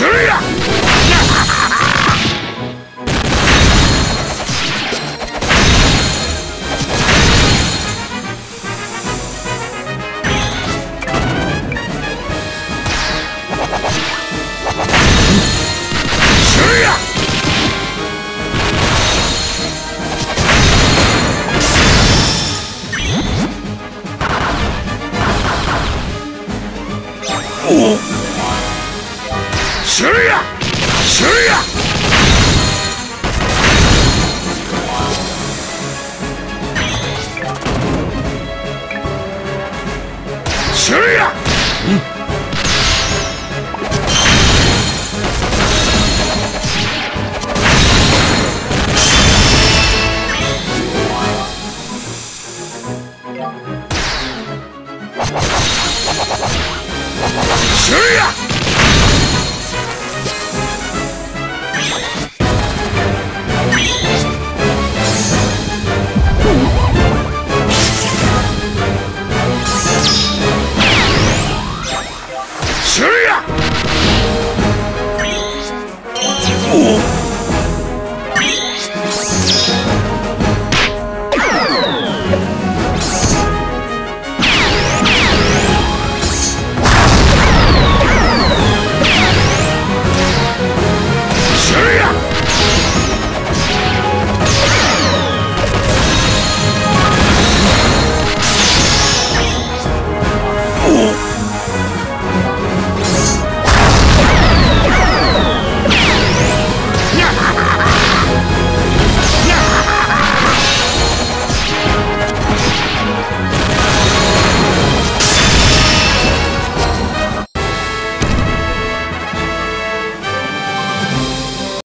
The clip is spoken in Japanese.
終了。是呀，是呀。是呀。是呀。Yeah! Yeah!